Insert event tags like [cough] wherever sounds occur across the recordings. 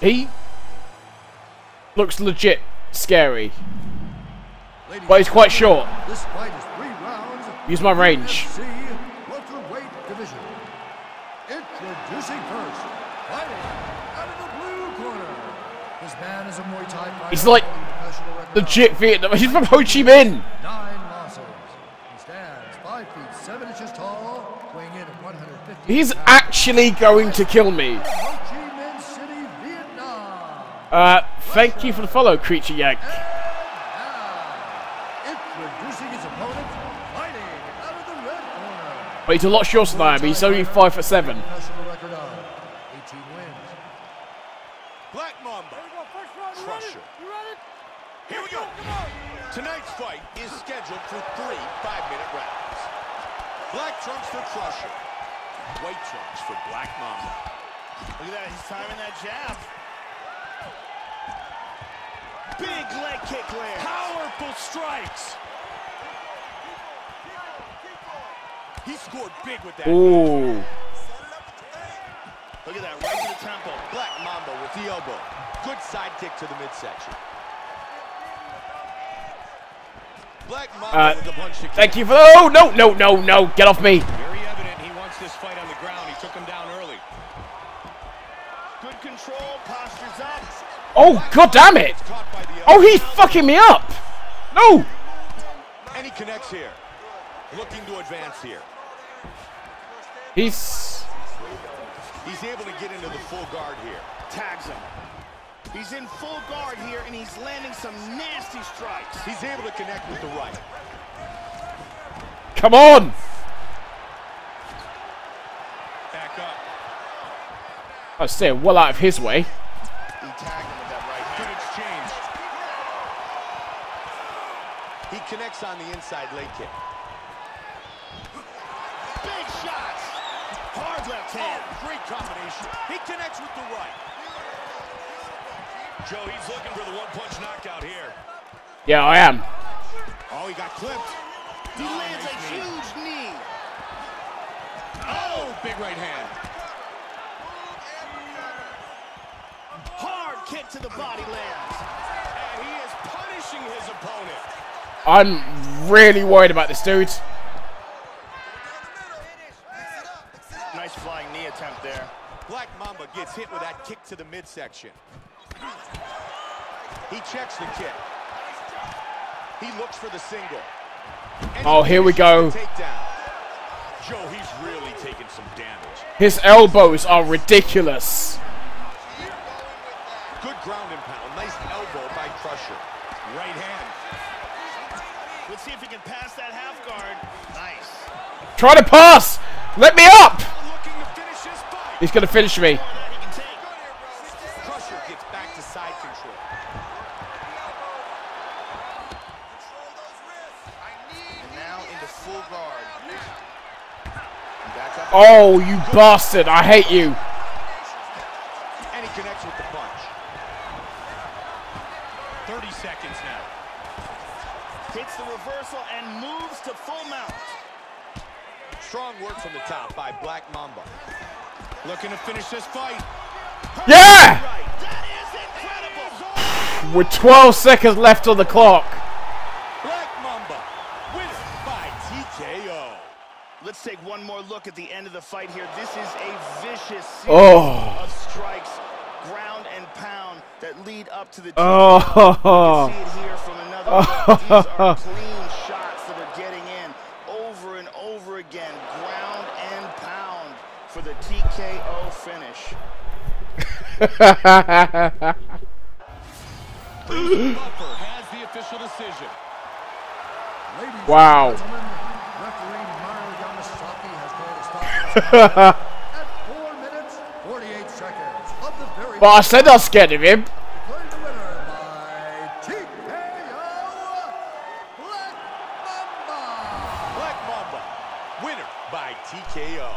He looks legit scary. But he's quite short. This fight is three rounds. Use my range. UFC welterweight division. Introducing first, fighting out of the blue corner. This man is a Muay Thai fighter. He's like professional record of legit Vietnam. He's from Ho Chi Minh. Nine losses. He stands five feet seven inches tall, weighing in at 150. He's actually going to kill me. Ho Chi Minh City, Vietnam. Uh, thank you for the follow, Creature Yank. Introducing his opponent, fighting out of the red corner. But he's a lot shorter than I am. He's only five foot seven. Professional record of 18 wins. Black Mamba. Crusher. Here we go. Tonight's fight is scheduled for three five-minute rounds. Black trunks for Crusher. White trunks for Black Mamba. Look at that, he's timing that jab. Big leg kick land. Powerful strikes. He scored big with that. Ooh. Look at that, right to the temple. Black Mamba with the elbow. Good side kick to the midsection. Black Mamba Uh, with the punch to Thank you for. Oh no no no no! Get off me! Very evident he wants this fight on the ground. He took him down early. Good control, postures up. Oh god damn it! Caught by the Oh he's fucking me up! No! And he connects here. Looking to advance here. He's. He's able to get into the full guard here. Tags him. He's in full guard here, and he's landing some nasty strikes. He's able to connect with the right. Come on! Back up. I stay well out of his way. He tagged him with that right Good exchange. He connects on the inside leg kick. Big shots. Hard left hand. Oh, great combination. He connects with the right. Joe, he's looking for the one-punch knockout here. Yeah, I am. Oh, he got clipped. He lands a huge knee. Oh, big right hand. To the body lands. And he is punishing his opponent. I'm really worried about this dude. Nice flying knee attempt there. Black Mamba gets hit with that kick to the midsection. He checks the kick. He looks for the single. And Oh, here we go. Joe, he's really taking some damage. His elbows are ridiculous. Good ground and pound. Nice elbow by Crusher. Right hand. Let's see if he can pass that half guard. Nice. Try to pass! Let me up! Finish. He's finish me. Back to back up. Oh, you bastard. I hate you. And he connects with the punch. 30 seconds now. Hits the reversal and moves to full mount. Strong work from the top by Black Mamba. Looking to finish this fight. Yeah! Right. That is incredible. With 12 seconds left on the clock. Black Mamba winner by TKO. Let's take one more look at the end of the fight here. This is a vicious series Oh. of strikes, ground and pound that lead up to the Oh. You can see it here from another. [laughs] These are clean shots that are getting in over and over again. Ground and pound for the TKO finish. Has the official decision. Wow. and referee Mario Yamasaki has called a stop to this match at 4 minutes, 48 seconds of the very But I said I was scared of him. Winner by TKO.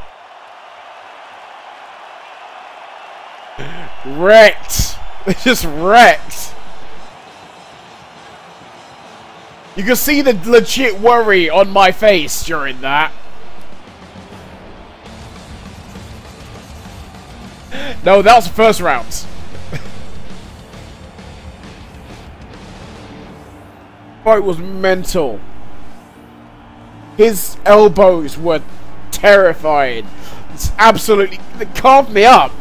Wrecked. [laughs] Just wrecked. You can see the legit worry on my face during that. no, that was the first round. [laughs] Fight was mental. His elbows were terrifying. It's absolutely... Carved me up.